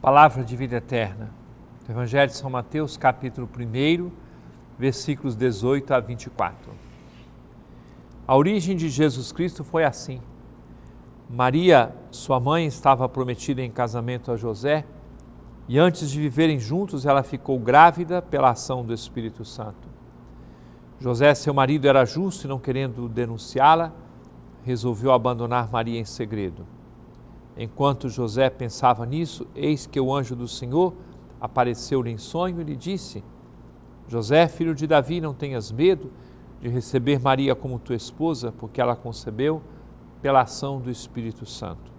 Palavra de vida eterna. Evangelho de São Mateus, capítulo 1, versículos 18 a 24. A origem de Jesus Cristo foi assim. Maria, sua mãe, estava prometida em casamento a José e antes de viverem juntos, ela ficou grávida pela ação do Espírito Santo. José, seu marido, era justo e não querendo denunciá-la, resolveu abandonar Maria em segredo. Enquanto José pensava nisso, eis que o anjo do Senhor apareceu-lhe em sonho e lhe disse: José, filho de Davi, não tenhas medo de receber Maria como tua esposa, porque ela concebeu pela ação do Espírito Santo.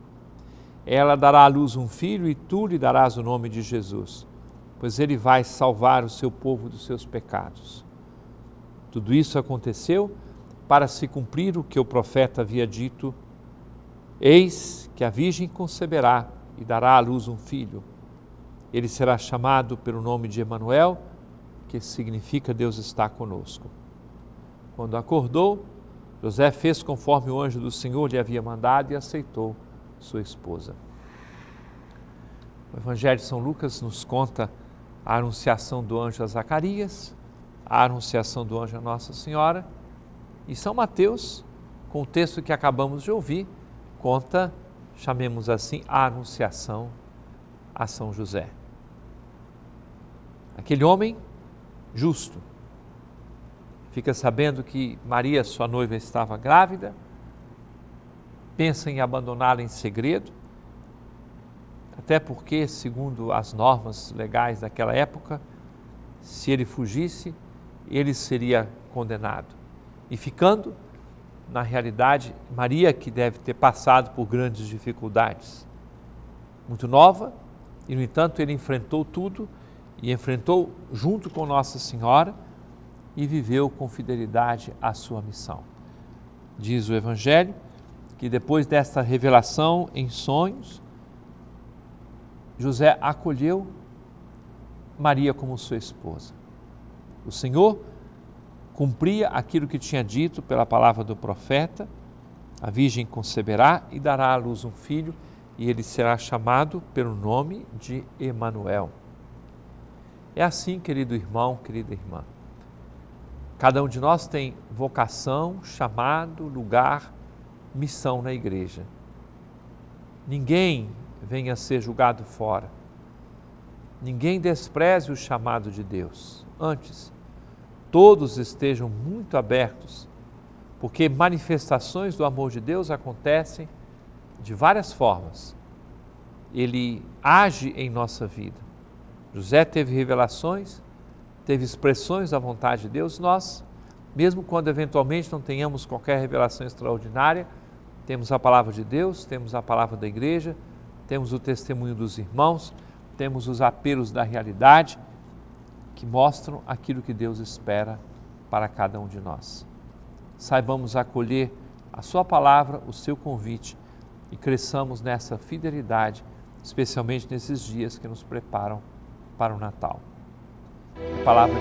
Ela dará à luz um filho e tu lhe darás o nome de Jesus, pois ele vai salvar o seu povo dos seus pecados. Tudo isso aconteceu para se cumprir o que o profeta havia dito Eis que a Virgem conceberá e dará à luz um filho. Ele será chamado pelo nome de Emanuel, que significa Deus está conosco. Quando acordou, José fez conforme o anjo do Senhor lhe havia mandado e aceitou sua esposa. O Evangelho de São Lucas nos conta a anunciação do anjo a Zacarias, a anunciação do anjo a Nossa Senhora, e São Mateus, com o texto que acabamos de ouvir, conta, chamemos assim, a Anunciação a São José. Aquele homem justo fica sabendo que Maria, sua noiva, estava grávida, pensa em abandoná-la em segredo, até porque, segundo as normas legais daquela época, se ele fugisse, ele seria condenado. E ficando, na realidade, Maria que deve ter passado por grandes dificuldades. Muito nova, e no entanto ele enfrentou tudo e enfrentou junto com Nossa Senhora e viveu com fidelidade a sua missão. Diz o Evangelho que depois desta revelação em sonhos, José acolheu Maria como sua esposa. O Senhor cumpria aquilo que tinha dito pela palavra do profeta: a virgem conceberá e dará à luz um filho, e ele será chamado pelo nome de Emanuel. É assim, querido irmão, querida irmã. Cada um de nós tem vocação, chamado, lugar, missão na igreja. Ninguém venha ser julgado fora. Ninguém despreze o chamado de Deus. Antes, todos estejam muito abertos, porque manifestações do amor de Deus acontecem de várias formas. Ele age em nossa vida. José teve revelações, teve expressões da vontade de Deus, nós, mesmo quando eventualmente não tenhamos qualquer revelação extraordinária, temos a palavra de Deus, temos a palavra da igreja, temos o testemunho dos irmãos, temos os apelos da realidade que mostram aquilo que Deus espera para cada um de nós. Saibamos acolher a Sua palavra, o seu convite e cresçamos nessa fidelidade, especialmente nesses dias que nos preparam para o Natal. A palavra.